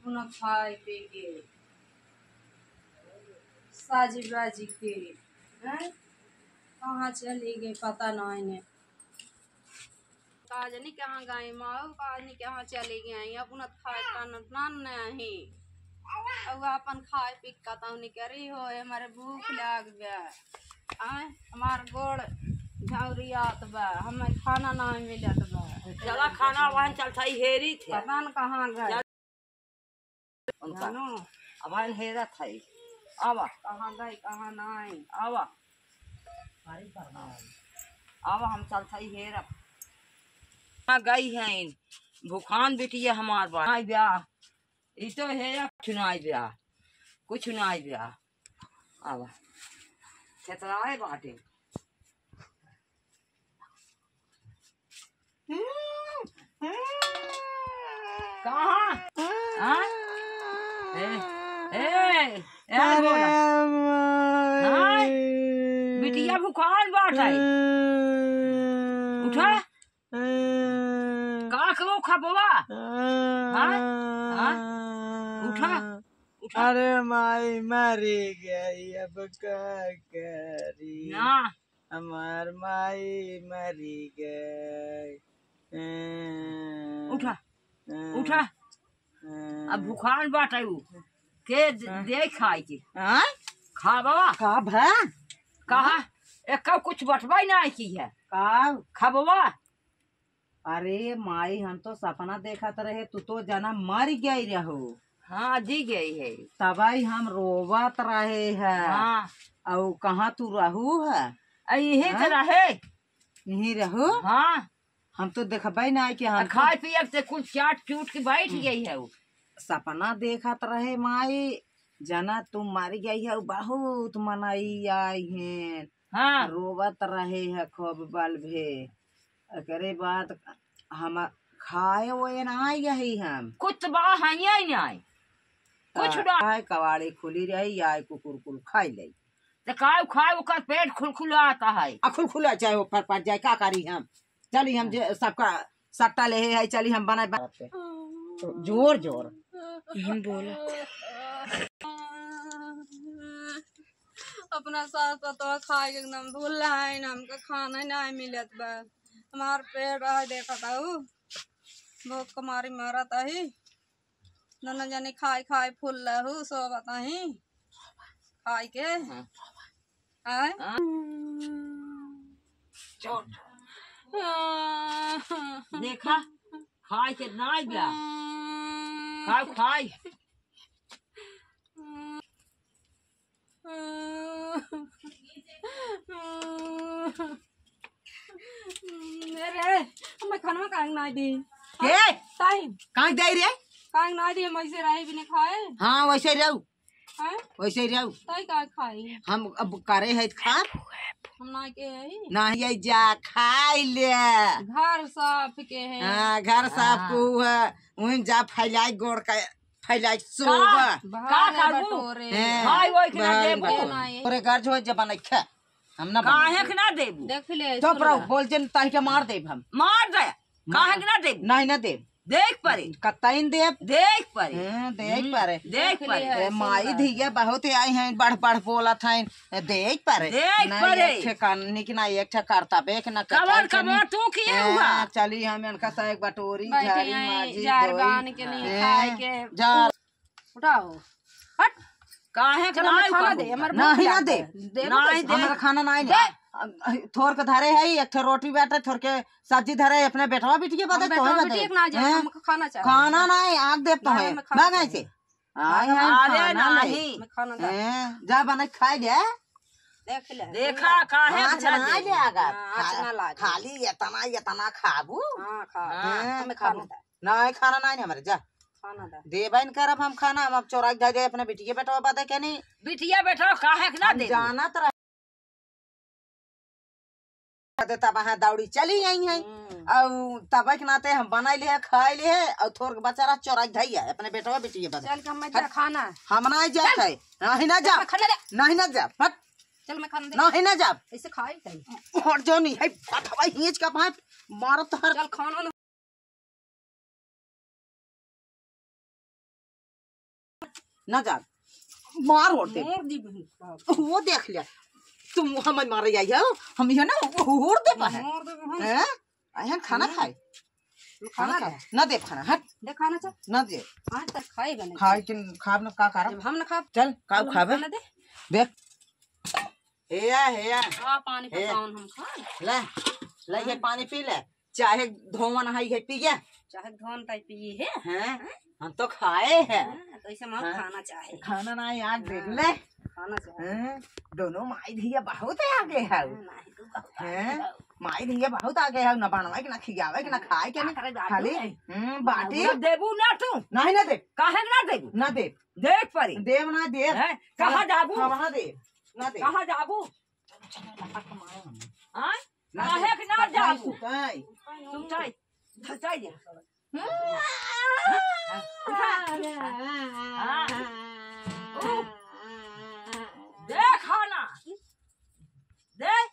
अपना खाए पी के साजी बाजी के हैं? कहाँ चली गई पता नहीं ने काज नहीं कहाँ गई माँ? काज नहीं कहाँ चली गई अपना खाए का नहीं अब अपन खाए पी का तो नहीं करी हो हमारे भूख लाग गया। आए हमार गोड़ झौरियात बा हमें खाना नहीं मिलत बा। चला खाना वहाँ चलता ही हेरी थे। पता न कहाँ गए। जानो अब हेरा था आवा कहाँ गई कहाँ नहीं आवा आवा हम चलता ही हेरा हाँ गई है भूखान बिटिया हमार बात आई ब्याह ई तो हेरा चुनाई ब्याह कुछ चुनाई ब्याह आवा खेतराए बाटे कहाँ हाँ? ए ए ए बोला हाँ? बिटिया भूखान बाट है उठा का करो? हाँ? उठा उठा अरे माई मरी गई अब का करी ना हमार माई मरी गई उठा उठा अब भूखान बाट है के द- दे खाई के खा बाबा। का भा? कहा? एक कुछ बटवाई ना की है। का? खबवा अरे माई हम तो सपना देखत रहे तू तो जाना मर गई रहो। हाँ दी गई है। तबाई हम रोवत रहे है। हाँ। और कहाँ तू रहू है? यही हाँ? तरह है यहीं रहू? हाँ। हम तो देखबे ना कि हम तो खाए पिए से कुछ चाट चूट के बैठ गई है वो। सपना देखत रहे माई जना तुम मर गई है बहुत मनाई आई है। हाँ। रोवत रहे है खूब बल भे एकरे बाद हम खाए वो ना आई गई हम। कुछ बा है ही नहीं कुछ ना आए कवाड़ी खुली रही आए कुकुर कुल खाई ले। तो खाए खाए ओकर पेट खुलखुलाता है। अखुल खुला चाहे फट पट जाए का करी हम? चली हम सबका सट्टा ले है चली हम बनाए ज़ोर ज़ोर। बोला। अपना सास पतो खाए एकदम भूल है न हमके खाना नहीं मिलत बा। हमार पेट रह देखत हूँ भूख के मारी मरत ही। दोनों जने खाए खाए फूल रहू सो बताही खाए के? आए? देखा? खाए के नहीं गया खाए खाए। अरे हमें खाना कांग ना दी। के? टाइम कहाँ दे रे कांग ना दी हम ऐसे रहे भी नहीं खाए। हाँ वैसे रहू। हैं? वैसे रहू। ताई का खाई? हम अब करे है खा ना के है नहीं जा खाई ले। घर साफ़ के है। हाँ घर साफ़ को है वहीं जा फैलाई गोड़ का फैलाई सोबा। का खाबू? वो के देबू। घर जो है जबान खा हम ना काहे के ना देबू? देख ले तो बोल जन ताही के मार देब हम। मार दे। काहे के ना देबू? नहीं ना देब। देख परे। कतईन देब। देख परे। देख पारे। देख परे। माई धिया बहुत आई हैं बढ़ बढ़ बोला था देख पारे। देख पारे। एक ठे करनी की ना एक ठे करता बेक ना कबर कबर तू किए हुआ? हाँ, चली हम इनका सा एक बटोरी झाड़ी माजी जार दोई। बान के नहीं खाए के। जार उठाओ। हट। काहे खाना दे हमारे नहीं ना दे। नहीं दे। हमारा खाना नहीं दे। थोर के धरे है एक ठे रोटी बैठे थोर के सब्ज़ी धरे अपने बेटवा बिटिया बता तो है बेटी ना जाए हमको खाना चाहिए खाना नहीं आग देव तो है भाग ऐसे। है अरे नहीं। नहीं। हमें खाना दे। हैं, जा बना के खाए जा देख ले। देखा काहे के ना ना आगा। हाँ, ना। खाली इतना इतना खाबू। हाँ खा हमें खाना दे। नहीं खाना नहीं हमारे जा। खाना दे। देबन करब हम खाना हम अब चौराक दे अपने बिटिया बेटवा बता के नहीं। बिटिया बैठो काहे के ना देबू जाना तो रह तब वहाँ दौड़ी चली आई है। और तब के नाते हम बनाई लिए खाई लिए और थोड़ के बचारा चौराक धैया अपने बेटवा बिटिया बता चल के हमें खाना हम नहीं जात है नहीं ना जा। नहीं ना जा हट। चल मैं खाना दे। नहीं ना जा। ऐसे खाए चाहिए और जो नहीं है फटवा हिंच का भाई मारत हर चल खाना ना जा। मार होते मोर दी वो देख लिया। तुम हमें मारे आई हो हम यो ना होड़ दे पा है दे हैं? अहन खाना खाए। खाना खाना खाए ना दे खाना हट। देखाना चा। ना दे। आज तक खाएगा नहीं। खाए कि खाब ना का करा? हम ना खा चल का खाबे खाना दे। देख। हेया हेया आ पानी। पसावन हम खाए ले ले ये पानी पी ले। चाहे धोवन हाई है पी गया चाहे धोन ताई पिए है। हैं? हम तो खाए हैं। हाँ, तो ऐसे हम हाँ। खाना चाहे खाना ना आज देख ले। खाना हैं दोनों माई धिया बहुत आगे है। माई धिया बहुत आगे है? ना बनवाए कि ना खियावे कि ना खाए के ना खाली? हम्म बाटी? देबू ना तू। नहीं ना दे। काहे ना देबू? ना दे। देख परी। देव ना दे? कहाँ जाबू? हाँ ना दे? ना दे। कहाँ जाबू? हाँ? ना काहे ना जाबू। तुम चाय जा। हाँ। 来看啦，来。